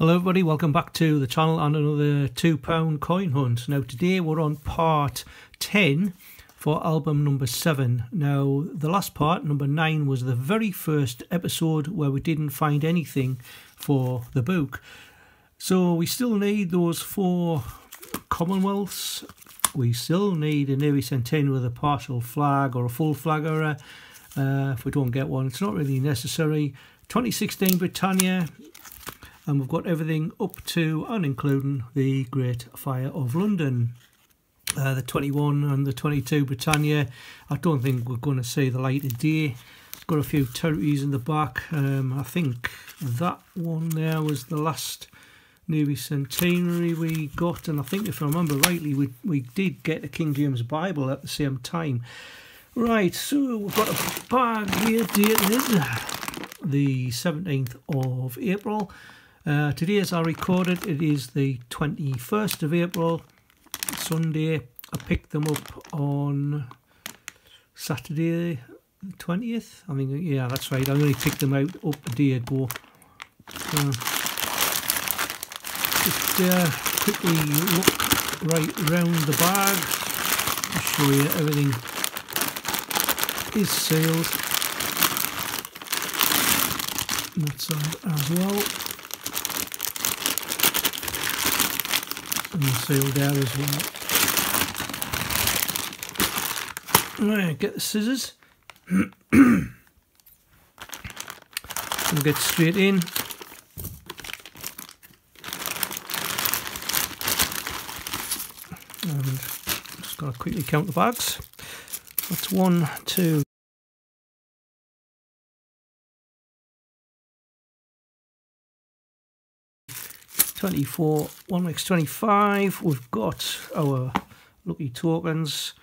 Hello everybody, welcome back to the channel and another £2 coin hunt. Now today we're on part 10 for album number 7. Now the last part, number 9, was the very first episode where we didn't find anything for the book. So we still need those four Commonwealths. We still need a Navy Centennial with a partial flag or a full flag error. Uh, if we don't get one, it's not really necessary. 2016 Britannia, and we've got everything up to and including the Great Fire of London. Uh, the 21 and the 22 Britannia, I don't think we're going to see the light of day. Got a few territories in the back. Um, I think that one there was the last Navy Centenary we got, and I think if I remember rightly, we, we did get a King James Bible at the same time. Right, so we've got a bag here dated the 17th of April. Uh, today, as I recorded, it is the 21st of April, Sunday. I picked them up on Saturday, the 20th. I mean, yeah, that's right. I only picked them out up a day ago. So, just uh, quickly look right round the bag to show you everything is sealed. That side as well. And sealed there as well. Right, get the scissors and get straight in. And just gotta quickly count the bags. That's one, two, 24, 1x25, we've got our lucky tokens.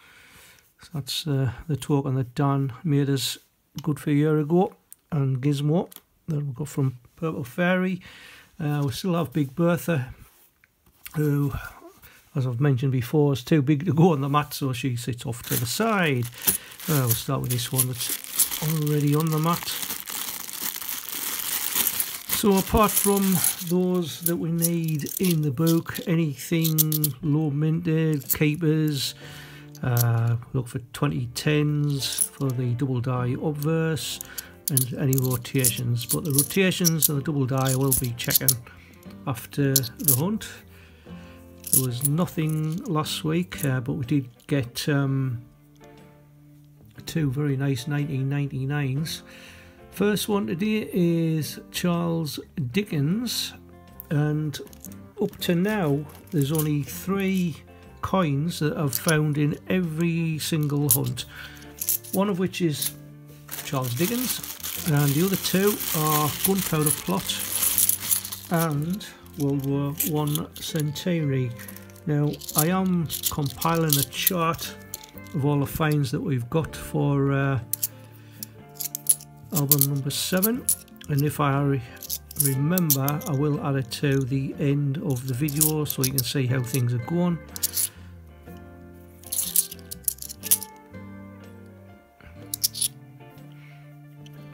So that's uh, the token that Dan made us good for a year ago. And Gizmo that we got from Purple Fairy. Uh, we still have Big Bertha, who, as I've mentioned before, is too big to go on the mat, so she sits off to the side. Uh, we'll start with this one that's already on the mat. So apart from those that we need in the book, anything low minted, keepers, uh, look for 2010s for the double die obverse and any rotations. But the rotations and the double die will be checking after the hunt. There was nothing last week, uh, but we did get um, two very nice 1999s. First one today is Charles Dickens, and up to now, there's only three coins that I've found in every single hunt. One of which is Charles Dickens, and the other two are Gunpowder Plot and World War One Centenary. Now, I am compiling a chart of all the finds that we've got for uh, album number seven. And if I re remember I will add it to the end of the video so you can see how things are going.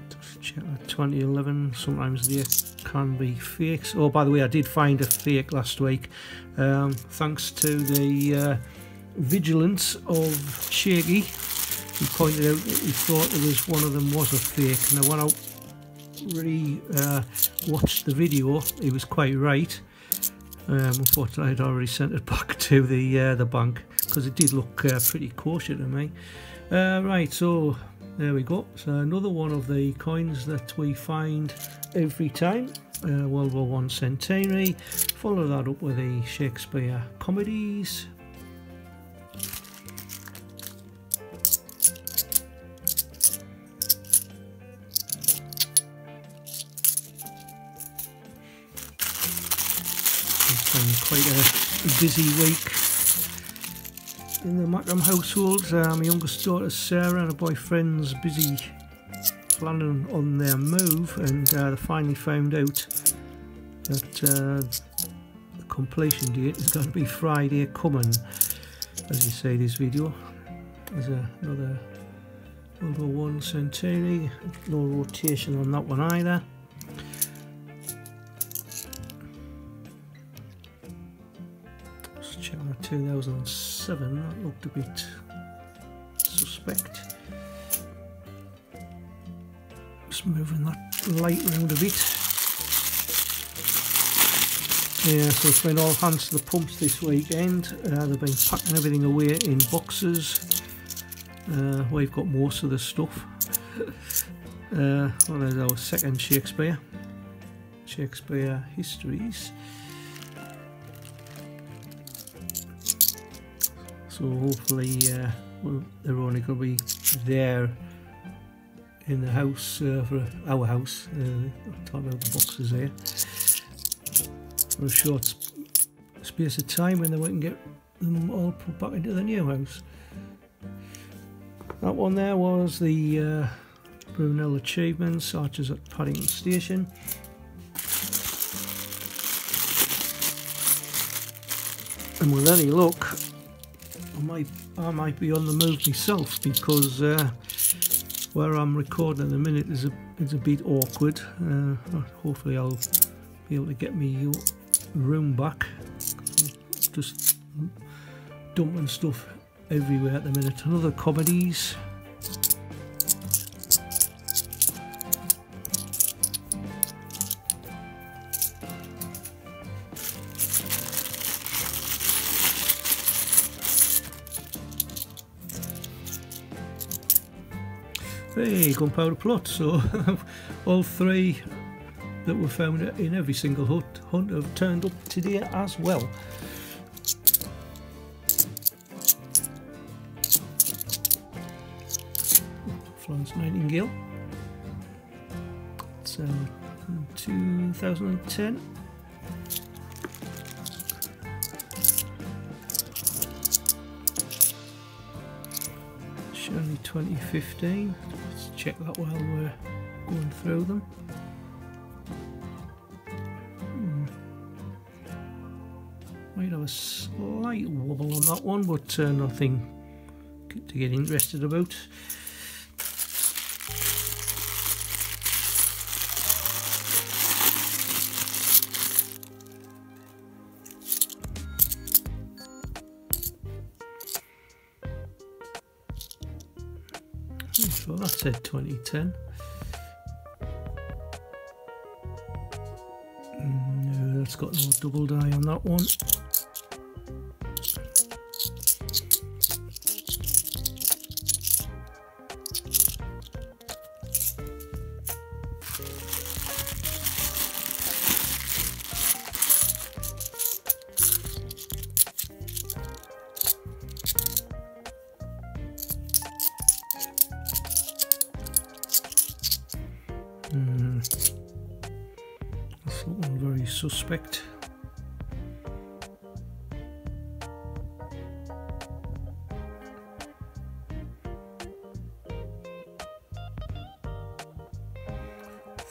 Just check the 2011 sometimes there can be fakes. Oh by the way I did find a fake last week. Um, thanks to the uh, vigilance of Shaky he pointed out that he thought there was one of them was a fake. Now when I re uh, the video, he was quite right. Um, unfortunately, I'd already sent it back to the uh, the bank because it did look uh, pretty kosher to me. Uh, right, so there we go. So another one of the coins that we find every time. Uh, World War One centenary. Follow that up with the Shakespeare comedies. Quite a busy week in the Mackem household. Uh, my youngest daughter Sarah and her boyfriend's busy planning on their move and uh, they finally found out that uh, the completion date is going to be Friday coming. As you see this video, there's another World War One Centenary, no rotation on that one either. 2007. That looked a bit suspect. Just moving that light around a bit. Yeah, so it's been all hands to the pumps this weekend. Uh, they've been packing everything away in boxes. Uh, we've got most of the stuff. uh, well, there's our second Shakespeare. Shakespeare Histories. So hopefully uh, they're only going to be there in the house uh, for our house. Uh, talking about the boxes there for a short space of time, and then we can get them all put back into the new house. That one there was the uh, Brunel Achievements, Archers at Paddington Station. And with any luck, I might I might be on the move myself because uh, where I'm recording at the minute is a is a bit awkward. Uh, hopefully I'll be able to get me room back. Just dumping stuff everywhere at the minute. Another comedies. Hey, gunpowder plot. So all three that were found in every single hut, hunt have turned up today as well. Florence Nightingale. It's uh, 2010. Shirley 2015. Let's check that while we're going through them. Hmm. Might have a slight wobble on that one, but uh, nothing to get interested about. So that said 2010. Mm, no, that's got no double die on that one.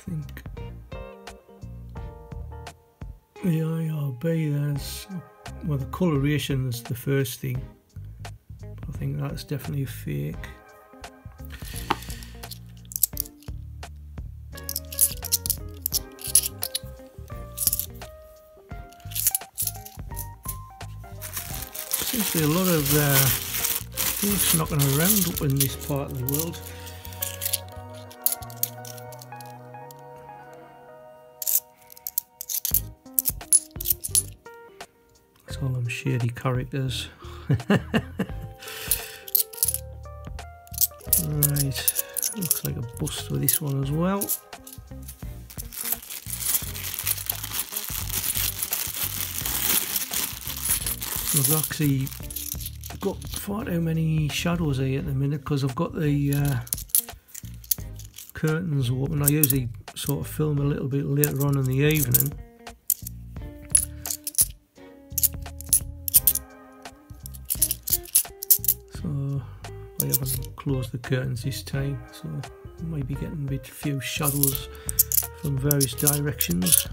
Think the IRB there's well the coloration is the first thing. I think that's definitely a fake. Seems to be a lot of uh, things knocking around up in this part of the world. All them shady characters. right, looks like a bust with this one as well. I've actually got far too many shadows here at the minute because I've got the uh, curtains open. I usually sort of film a little bit later on in the evening. So I haven't closed the curtains this time, so I might be getting a bit few shadows from various directions.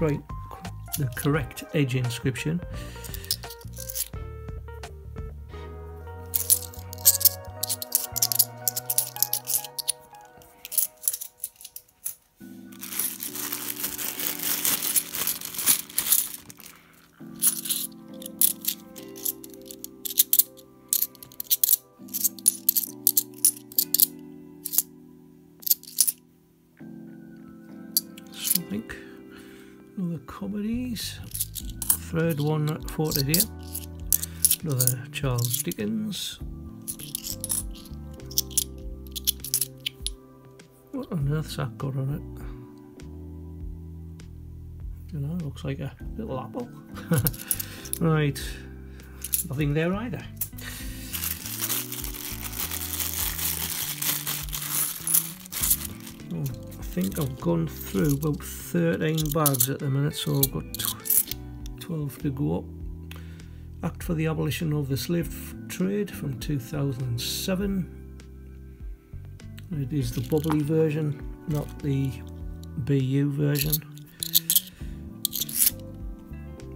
Correct the correct edge inscription. Charles Dickens. What on earth's that got on it? You know, looks like a little apple. right, nothing there either. Oh, I think I've gone through about 13 bags at the minute, so I've got 12 to go up. Act for the Abolition of the Slave Trade from 2007. It is the bubbly version, not the BU version.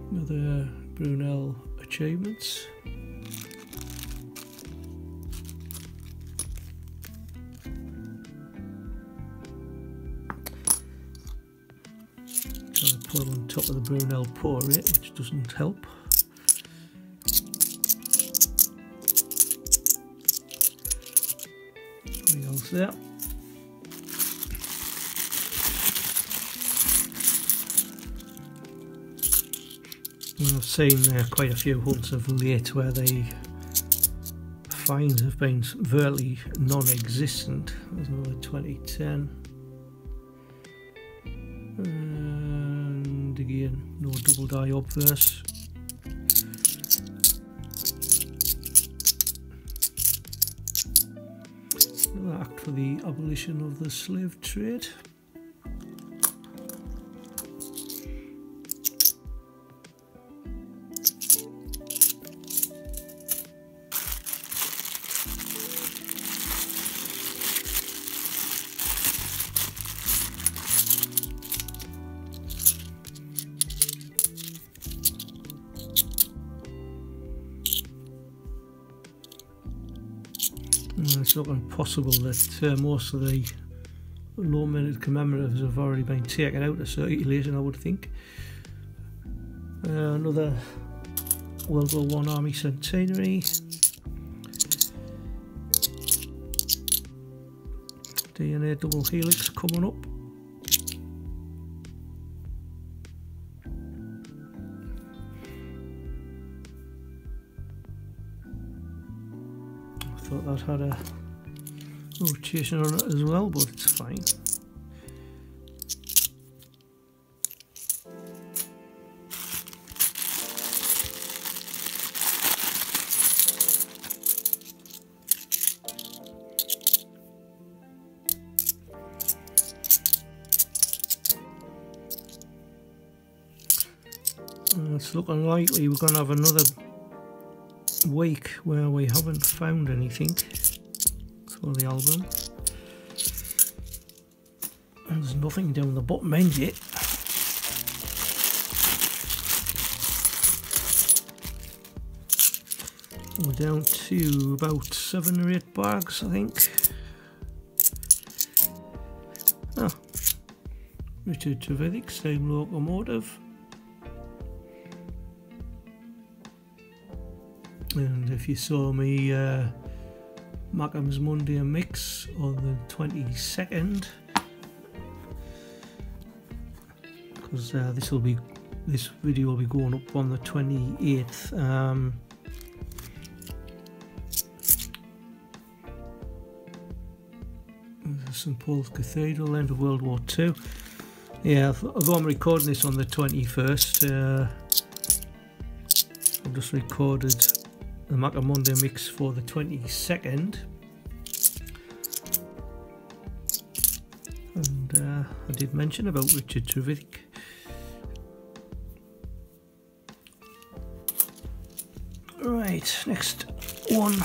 Another Brunel achievements. put on top of the Brunel pour portrait, which doesn't help. There. I've seen uh, quite a few hunts of late where the finds have been virtually non-existent. There's another 2010. And again, no double die obverse. Abolition of the slave trade. It's not impossible that uh, most of the low minute commemoratives have already been taken out of circulation, I would think. Uh, another World War One Army Centenary. DNA double helix coming up. Had a rotation on it as well, but it's fine. it's looking likely we're going to have another week where we haven't found anything for the album. And there's nothing down the bottom end yet. We're down to about seven or eight bags, I think. Ah, Richard Trevithick, same locomotive. And if you saw me uh, Monday mix on the 22nd because uh, this will be this video will be going up on the 28th um, St Paul's Cathedral end of World War II yeah although I'm recording this on the 21st uh, I've just recorded the Mackem Monday mix for the 22nd. And uh, I did mention about Richard Trevithick. Right, next one.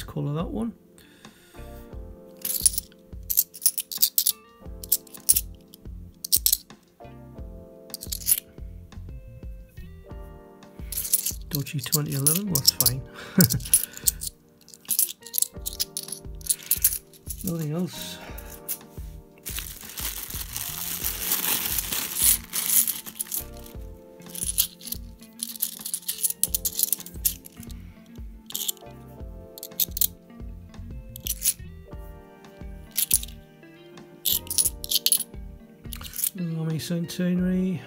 Nice colour that one. Dodgy 2011, well that's fine. Nothing else. Centenary.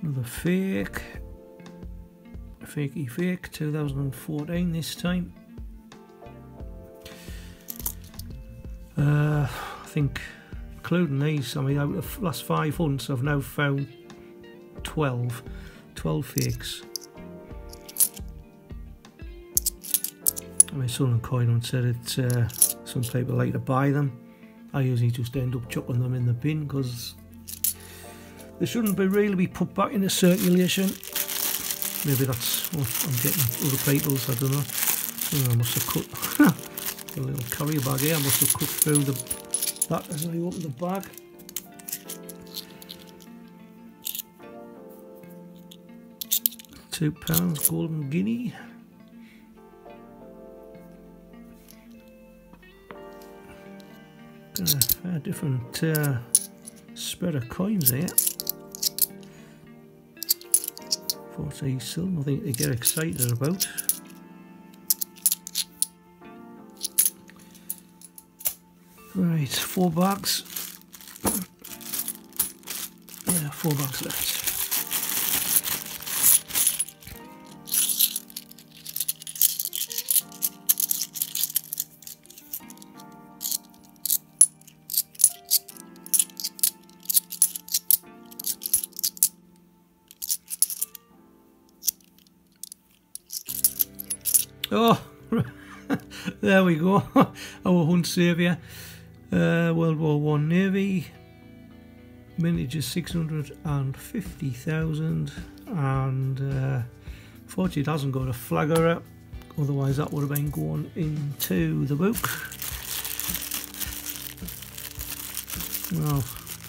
Another fake. Fakey fake, 2014 this time. Uh, I think, including these, I mean, out of the last five hunts, I've now found 12, 12 fakes. I mean, Sunderland Coin Hunt said it, uh, some people like to buy them. I usually just end up chucking them in the bin because they shouldn't be really be put back into circulation. Maybe that's what I'm getting other people's, I don't know. Oh, I must have cut a little carrier bag here, I must have cut through the that as I opened the bag. Two pounds golden guinea. A different uh, spread of coins here. 40 still nothing to get excited about. Right, four bucks. Yeah, four bucks left. Oh, there we go. Our hunt saviour. Uh, World War One Navy. Mintage is 650,000 and uh, fortunately it hasn't got a flagger up otherwise that would have been going into the book. Well,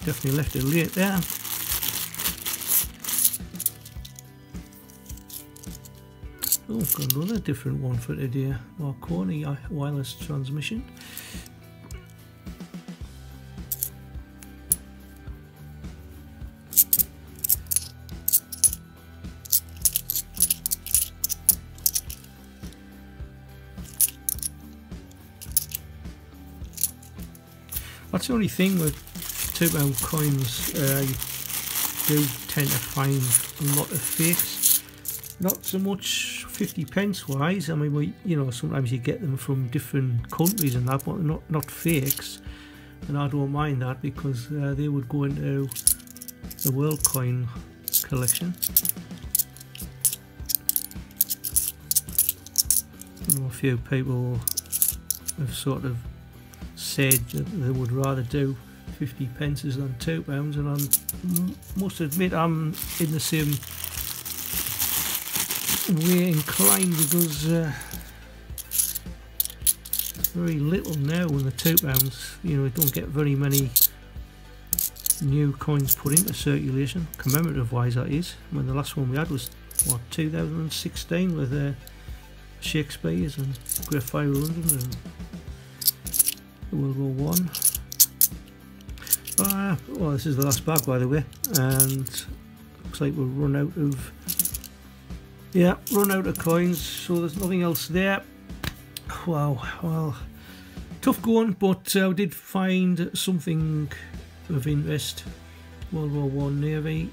definitely left it late there. Oh, got another different one for today. Marconi wireless transmission. That's the only thing with two pound coins, uh, you do tend to find a lot of fakes. Not so much 50 pence wise, I mean, we, you know, sometimes you get them from different countries and that, but not, not fakes. And I don't mind that because uh, they would go into the world coin collection. Know a few people have sort of said that they would rather do 50 pences than two pounds and I must admit I'm in the same we're inclined because uh, very little now in the two pounds. You know, we don't get very many new coins put into circulation, commemorative wise that is. When the last one we had was what 2016 with uh, Shakespeare's and Fire London and World War One. Uh, well, this is the last bag by the way, and looks like we'll run out of yeah, run out of coins, so there's nothing else there. Wow, well, tough going, but I uh, did find something of interest. World War One Navy.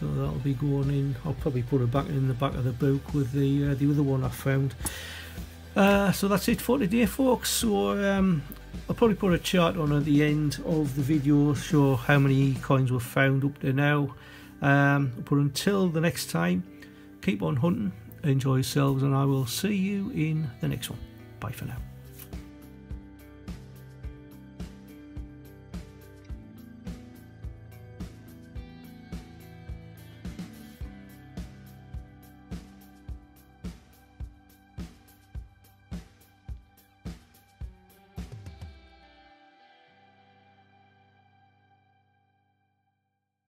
So that'll be going in. I'll probably put it back in the back of the book with the uh, the other one I found. Uh, so that's it for today, folks. So um, I'll probably put a chart on at the end of the video, show how many coins were found up to now. Um, but until the next time, keep on hunting, enjoy yourselves, and I will see you in the next one. Bye for now.